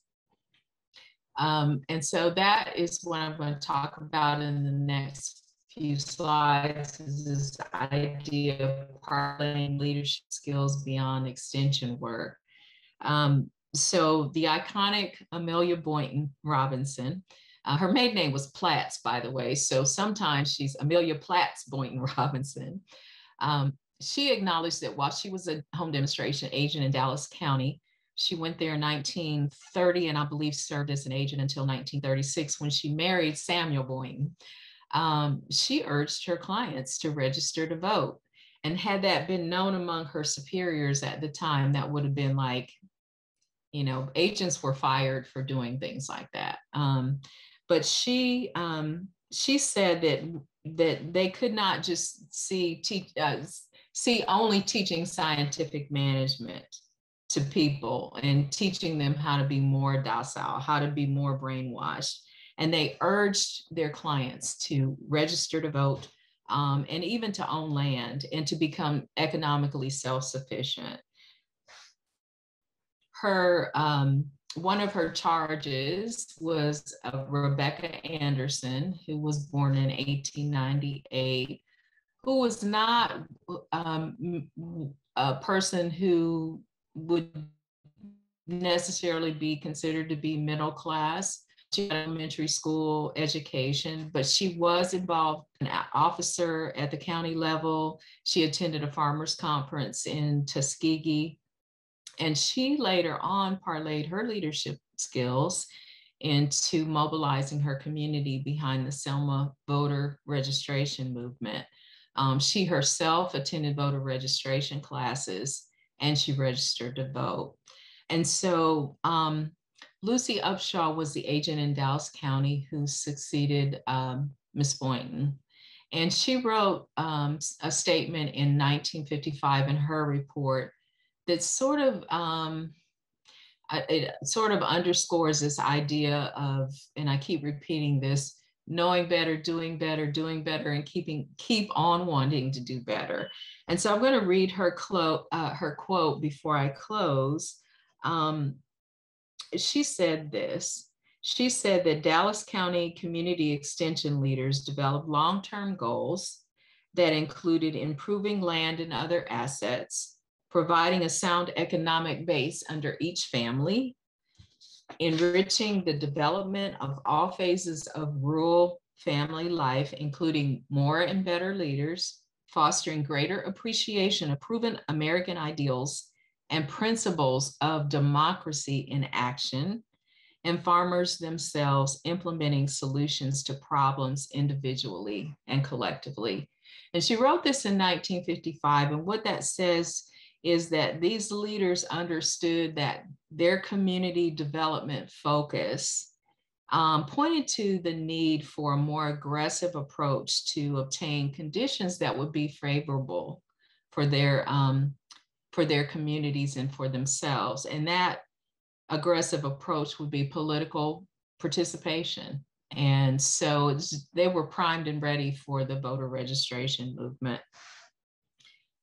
Um, and so that is what I'm going to talk about in the next few slides is this idea of parlaying leadership skills beyond extension work. Um, so the iconic Amelia Boynton Robinson, uh, her maiden name was Platts, by the way. So sometimes she's Amelia Platts Boynton Robinson. Um, she acknowledged that while she was a home demonstration agent in Dallas County, she went there in 1930 and I believe served as an agent until 1936 when she married Samuel Boynton. Um, she urged her clients to register to vote. And had that been known among her superiors at the time, that would have been like you know, agents were fired for doing things like that. Um, but she um, she said that that they could not just see teach uh, see only teaching scientific management to people and teaching them how to be more docile, how to be more brainwashed. And they urged their clients to register to vote um, and even to own land and to become economically self sufficient her um, one of her charges was uh, Rebecca Anderson, who was born in 1898, who was not um, a person who would necessarily be considered to be middle class. She had elementary school education, but she was involved, an officer at the county level. She attended a farmers conference in Tuskegee and she later on parlayed her leadership skills into mobilizing her community behind the Selma voter registration movement. Um, she herself attended voter registration classes and she registered to vote. And so um, Lucy Upshaw was the agent in Dallas County who succeeded um, Miss Boynton. And she wrote um, a statement in 1955 in her report that sort of um, it sort of underscores this idea of, and I keep repeating this, knowing better, doing better, doing better, and keeping keep on wanting to do better. And so I'm going to read her quote, uh, her quote before I close. Um, she said this. She said that Dallas County community extension leaders developed long-term goals that included improving land and other assets, providing a sound economic base under each family, enriching the development of all phases of rural family life, including more and better leaders, fostering greater appreciation of proven American ideals and principles of democracy in action, and farmers themselves implementing solutions to problems individually and collectively. And she wrote this in 1955, and what that says is that these leaders understood that their community development focus um, pointed to the need for a more aggressive approach to obtain conditions that would be favorable for their um, for their communities and for themselves. And that aggressive approach would be political participation. And so they were primed and ready for the voter registration movement.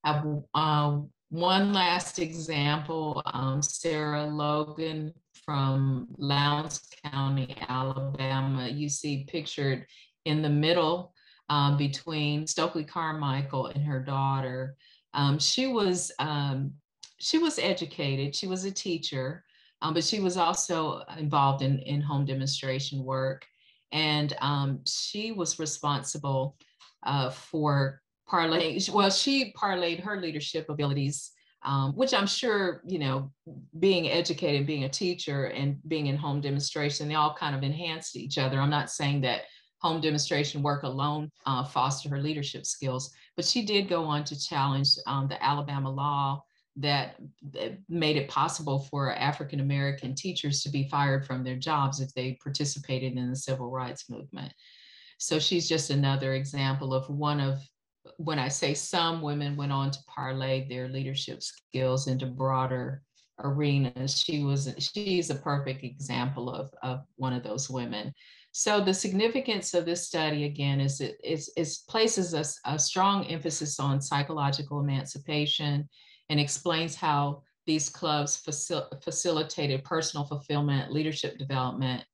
Uh, one last example, um, Sarah Logan from Lowndes County, Alabama. You see pictured in the middle um, between Stokely Carmichael and her daughter. Um, she was um, she was educated. She was a teacher, um, but she was also involved in in home demonstration work, and um, she was responsible uh, for parlay. Well, she parlayed her leadership abilities um, which I'm sure, you know, being educated, being a teacher, and being in home demonstration, they all kind of enhanced each other. I'm not saying that home demonstration work alone uh, fostered her leadership skills, but she did go on to challenge um, the Alabama law that made it possible for African American teachers to be fired from their jobs if they participated in the civil rights movement. So she's just another example of one of when I say some women went on to parlay their leadership skills into broader arenas, she was she's a perfect example of, of one of those women. So the significance of this study again is it is, is places a, a strong emphasis on psychological emancipation and explains how these clubs facil facilitated personal fulfillment, leadership development,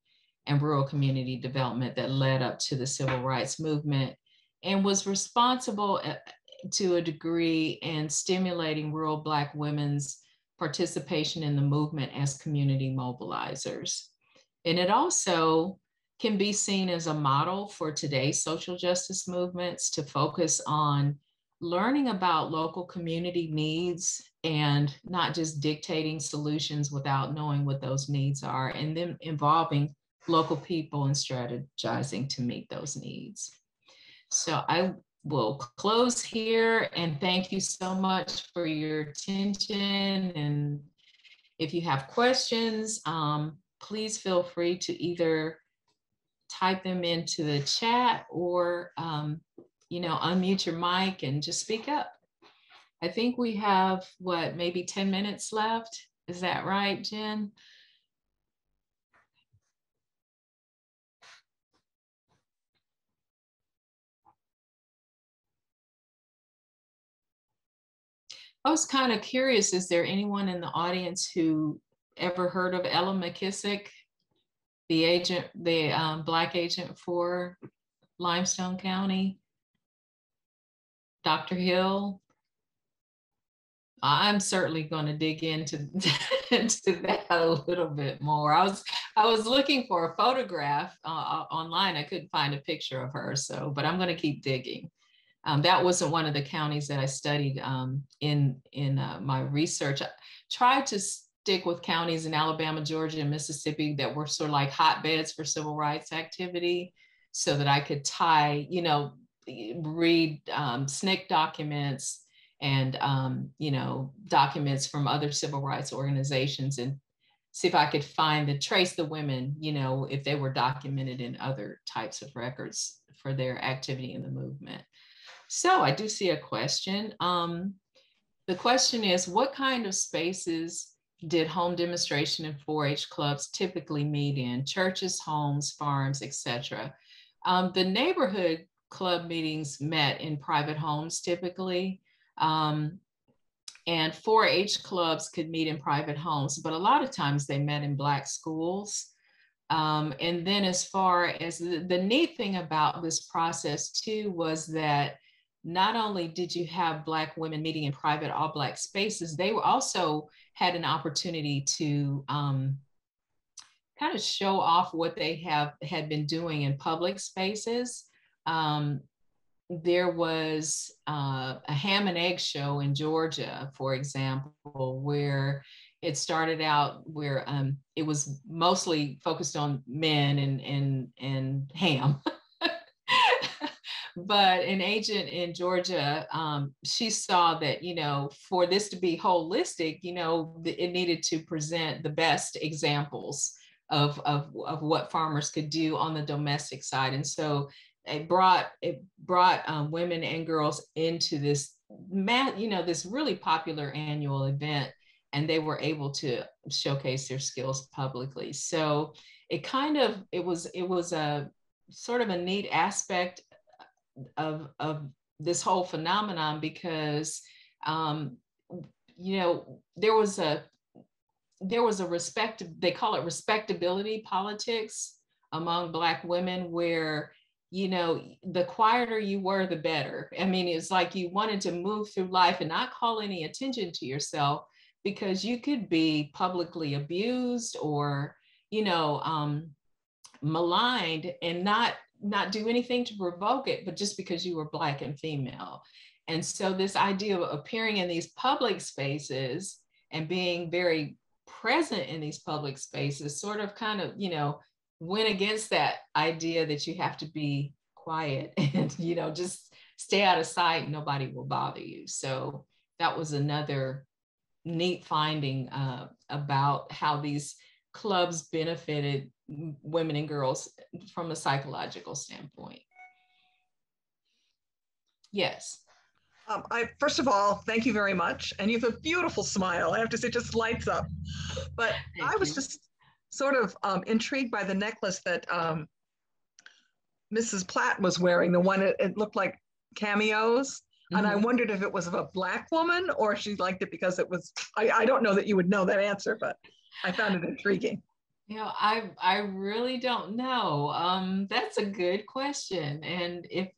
and rural community development that led up to the civil rights movement and was responsible uh, to a degree in stimulating rural Black women's participation in the movement as community mobilizers. And it also can be seen as a model for today's social justice movements to focus on learning about local community needs and not just dictating solutions without knowing what those needs are, and then involving local people and strategizing to meet those needs. So I will close here and thank you so much for your attention. And if you have questions, um, please feel free to either type them into the chat or, um, you know, unmute your mic and just speak up. I think we have what, maybe 10 minutes left. Is that right, Jen? I was kind of curious, is there anyone in the audience who ever heard of Ella McKissick, the agent, the um, Black agent for Limestone County? Dr. Hill? I'm certainly going to dig into, into that a little bit more. I was I was looking for a photograph uh, online. I couldn't find a picture of her, so but I'm going to keep digging. Um, that wasn't one of the counties that I studied um, in, in uh, my research. I tried to stick with counties in Alabama, Georgia, and Mississippi that were sort of like hotbeds for civil rights activity so that I could tie, you know, read um, SNCC documents and, um, you know, documents from other civil rights organizations and see if I could find the trace the women, you know, if they were documented in other types of records for their activity in the movement. So I do see a question. Um, the question is, what kind of spaces did home demonstration and 4-H clubs typically meet in? Churches, homes, farms, etc. Um, the neighborhood club meetings met in private homes typically. Um, and 4-H clubs could meet in private homes, but a lot of times they met in Black schools. Um, and then as far as the, the neat thing about this process too was that not only did you have Black women meeting in private all Black spaces, they also had an opportunity to um, kind of show off what they have had been doing in public spaces. Um, there was uh, a ham and egg show in Georgia, for example, where it started out where um, it was mostly focused on men and and and ham. but an agent in Georgia, um, she saw that, you know, for this to be holistic, you know, it needed to present the best examples of, of, of what farmers could do on the domestic side. And so it brought it brought um, women and girls into this you know this really popular annual event and they were able to showcase their skills publicly so it kind of it was it was a sort of a neat aspect of of this whole phenomenon because um, you know there was a there was a respect they call it respectability politics among black women where you know the quieter you were the better. I mean it's like you wanted to move through life and not call any attention to yourself because you could be publicly abused or you know um, maligned and not not do anything to provoke it but just because you were black and female. And so this idea of appearing in these public spaces and being very present in these public spaces sort of kind of you know went against that idea that you have to be quiet and you know just stay out of sight nobody will bother you. So that was another neat finding uh, about how these clubs benefited women and girls from a psychological standpoint yes um, I first of all, thank you very much, and you have a beautiful smile. I have to say, just lights up. But thank I was you. just sort of um, intrigued by the necklace that um, Mrs. Platt was wearing, the one it, it looked like cameos. Mm-hmm. And I mm-hmm. wondered if it was of a black woman or she liked it because it was, I, I don't know that you would know that answer, but I found it intriguing. You know, I I really don't know. Um, that's a good question. And if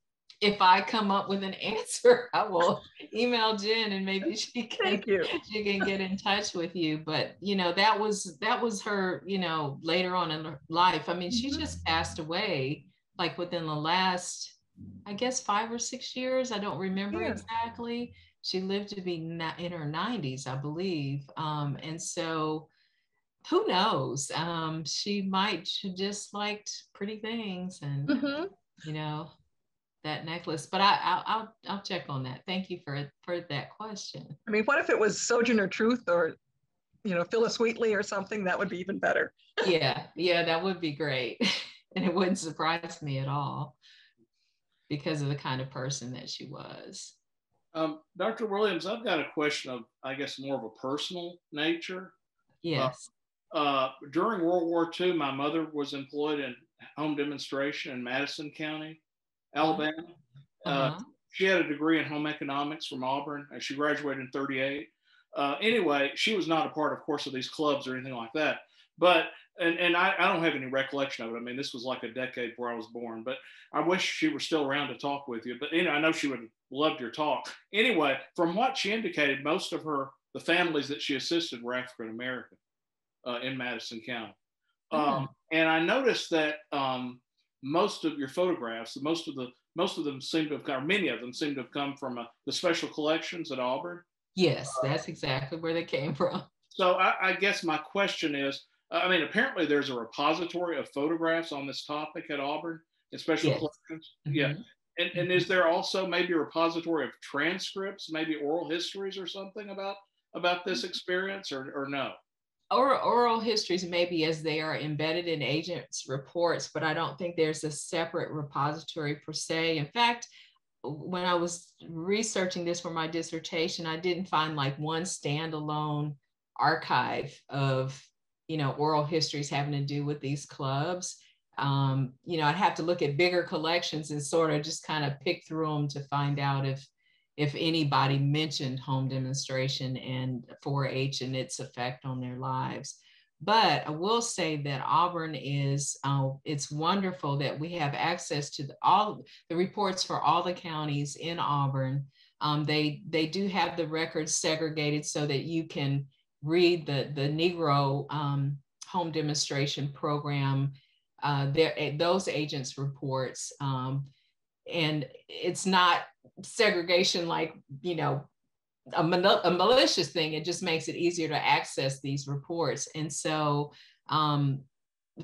if I come up with an answer, I will email Jen and maybe she can she can get in touch with you. But you know, that was that was her, you know, later on in her life. I mean, she mm-hmm. just passed away like within the last, I guess five or six years. I don't remember yeah. exactly. She lived to be in her 90s, I believe. Um, and so who knows? Um, she might she just liked pretty things and mm-hmm. you know that necklace. But I, I'll, I'll, I'll check on that. Thank you for for that question. I mean, what if it was Sojourner Truth or, you know, Phillis Wheatley or something? That would be even better. yeah, yeah, that would be great, and it wouldn't surprise me at all because of the kind of person that she was. Um, Dr. Williams, I've got a question of, I guess, more of a personal nature. Yes. Uh, during World War II, my mother was employed in home demonstration in Madison County. Alabama. Uh, uh-huh. Uh, she had a degree in home economics from Auburn, and she graduated in 38. Uh, anyway, she was not a part, of course, of these clubs or anything like that. But and and I, I don't have any recollection of it. I mean, this was like a decade before I was born. But I wish she were still around to talk with you. But you know, I know she would have loved your talk. Anyway, from what she indicated, most of her the families that she assisted were African American uh, in Madison County. Mm-hmm. Um, and I noticed that um, most of your photographs, most of the most of them seem to have come, or many of them seem to have come from uh, the special collections at Auburn. Yes, that's exactly where they came from. So I, I guess my question is, I mean, apparently there's a repository of photographs on this topic at Auburn in special yes. collections. Mm-hmm. Yeah. And, and is there also maybe a repository of transcripts, maybe oral histories or something about about this experience or, or no? Oral, oral histories maybe as they are embedded in agents reports, but I don't think there's a separate repository per se. In fact, when I was researching this for my dissertation, I didn't find like one standalone archive of, you know, oral histories having to do with these clubs. Um, you know, I'd have to look at bigger collections and sort of just kind of pick through them to find out if if anybody mentioned home demonstration and 4-H and its effect on their lives. But I will say that Auburn is, uh, it's wonderful that we have access to the, all the reports for all the counties in Auburn. Um, they, they do have the records segregated so that you can read the, the Negro um, home demonstration program, uh, their, those agents' reports. Um, and it's not segregation like you know a, a, malicious thing it just makes it easier to access these reports and so um,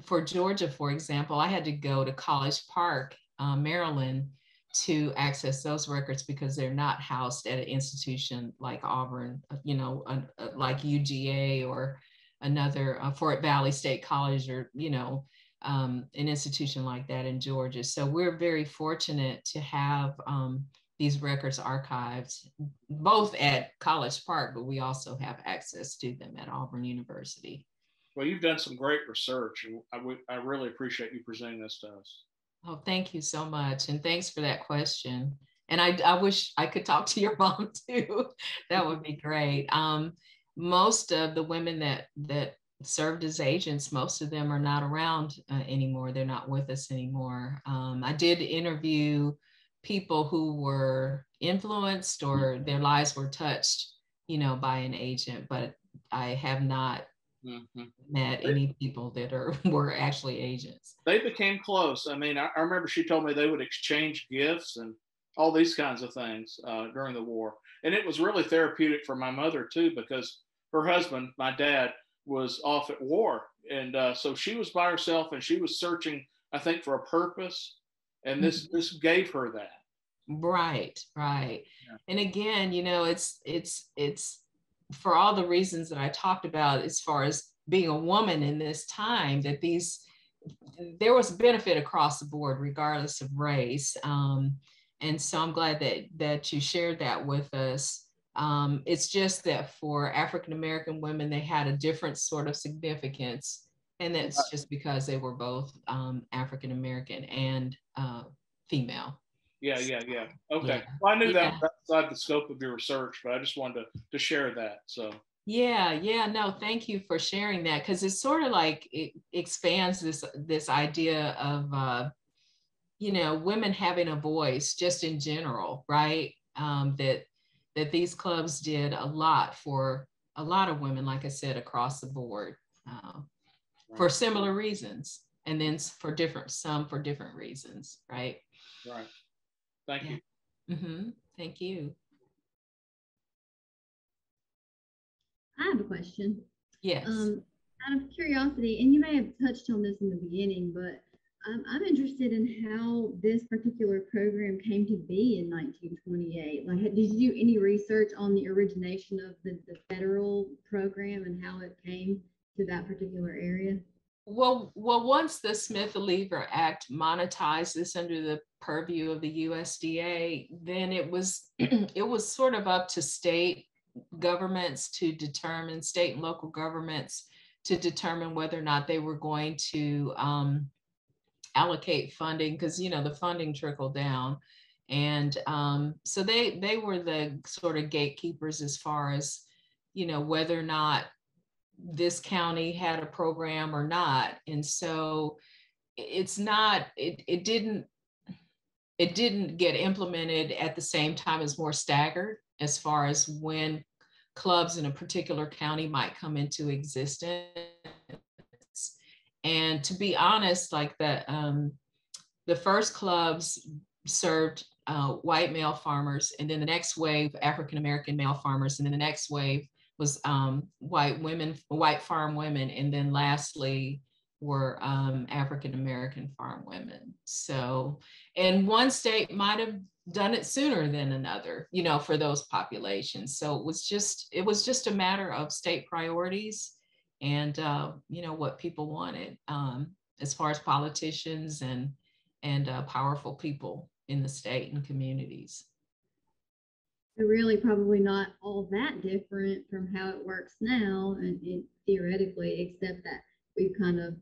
for georgia for example i had to go to college park uh, maryland to access those records because they're not housed at an institution like auburn uh, you know uh, like uga or another uh, Fort Valley State College or, you know, um, an institution like that in Georgia. So we're very fortunate to have um, these records archived both at College Park, but we also have access to them at Auburn University. Well, you've done some great research, and I, w- I really appreciate you presenting this to us. Oh, thank you so much. And thanks for that question. And I, I wish I could talk to your mom too. that would be great. Um, most of the women that that served as agents, most of them are not around uh, anymore. They're not with us anymore. Um, I did interview people who were influenced or their lives were touched, you know, by an agent, but I have not mm-hmm. met any people that are were actually agents. They became close. I mean, I, I, remember she told me they would exchange gifts and all these kinds of things uh, during the war, and it was really therapeutic for my mother too because her husband, my dad, was off at war, and uh, so she was by herself and she was searching, I think, for a purpose, and this mm-hmm. this gave her that. Right, right. Yeah. And again, you know, it's it's it's for all the reasons that I talked about as far as being a woman in this time that these there was benefit across the board regardless of race um, and so i'm glad that that you shared that with us um, it's just that for African American women, they had a different sort of significance. And that's just because they were both um, African American and uh, female. Yeah, yeah, yeah. Okay. Yeah. Well, I knew yeah. that outside the scope of your research, but I just wanted to, to share that. So. Yeah, yeah, no, thank you for sharing that because it's sort of like it expands this this idea of uh, you know women having a voice just in general, right? Um, that that these clubs did a lot for a lot of women, like I said, across the board uh, right. for similar reasons. And then for different, some for different reasons, right? Right. Thank yeah. you. Mm-hmm. Thank you. I have a question. Yes. Um, out of curiosity, and you may have touched on this in the beginning, but um, I'm interested in how this particular program came to be in 1928. Like, did you do any research on the origination of the, the federal program and how it came to that particular area? Well, well, once the Smith-Lever Act monetized this under the purview of the USDA, then it was it was sort of up to state governments to determine state and local governments to determine whether or not they were going to um, allocate funding because you know the funding trickled down. And um, so they they were the sort of gatekeepers as far as you know whether or not this county had a program or not. And so it's not it, it didn't it didn't get implemented at the same time as more staggered as far as when clubs in a particular county might come into existence. And to be honest, like the um, the first clubs served uh, white male farmers, and then the next wave African American male farmers, and then the next wave was um, white women, white farm women, and then lastly were um, African American farm women. So, and one state might have done it sooner than another, you know, for those populations. So it was just it was just a matter of state priorities and uh, you know what people wanted um, as far as politicians and and uh, powerful people in the state and communities. Really probably not all that different from how it works now, and, and theoretically, except that we've kind of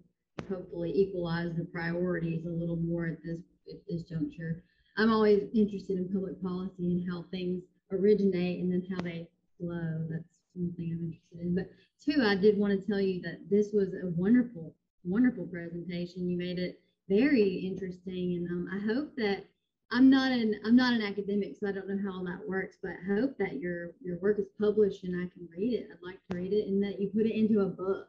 hopefully equalized the priorities a little more at this at this juncture. I'm always interested in public policy and how things originate and then how they flow. That's something I'm interested in. But two, I did want to tell you that this was a wonderful, wonderful presentation. You made it very interesting, and um, I hope that I'm not an I'm not an academic, so I don't know how all that works. But I hope that your your work is published and I can read it. I'd like to read it, and that you put it into a book.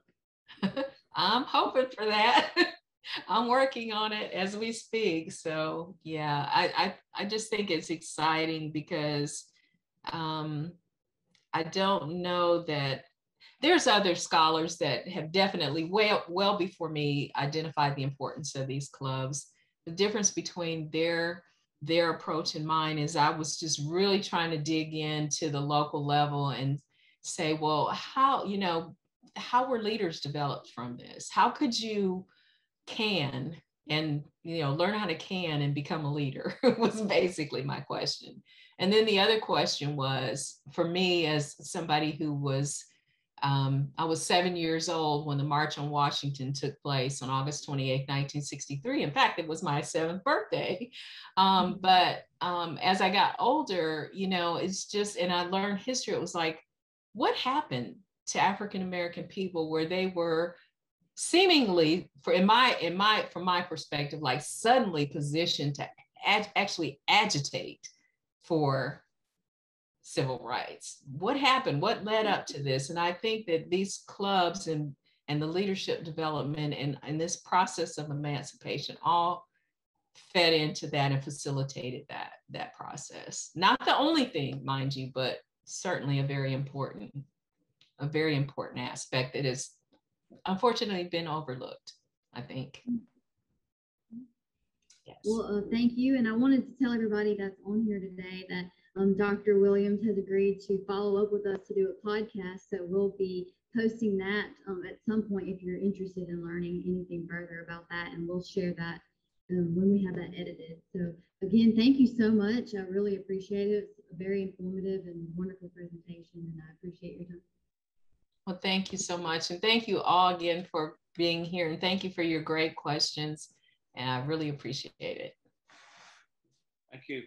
I'm hoping for that. I'm working on it as we speak. So yeah, I I, I just think it's exciting because um, I don't know that there's other scholars that have definitely well well before me identified the importance of these clubs. The difference between their their approach and mine is I was just really trying to dig into the local level and say, well, how, you know, how were leaders developed from this? How could you can and you know learn how to can and become a leader was basically my question and then the other question was for me as somebody who was um, i was seven years old when the march on washington took place on august 28 1963 in fact it was my seventh birthday um, mm-hmm. but um, as i got older you know it's just and i learned history it was like what happened to african american people where they were seemingly for in my in my from my perspective like suddenly positioned to actually agitate for civil rights what happened what led up to this and i think that these clubs and and the leadership development and, and this process of emancipation all fed into that and facilitated that that process not the only thing mind you but certainly a very important a very important aspect that has unfortunately been overlooked, I think. Yes. Well, uh, thank you. And I wanted to tell everybody that's on here today that um, Dr. Williams has agreed to follow up with us to do a podcast. So we'll be posting that um, at some point if you're interested in learning anything further about that. And we'll share that um, when we have that edited. So again, thank you so much. I really appreciate it. It's a very informative and wonderful presentation, and I appreciate your time. Well, thank you so much. And thank you all again for being here. And thank you for your great questions. And I really appreciate it. Thank you.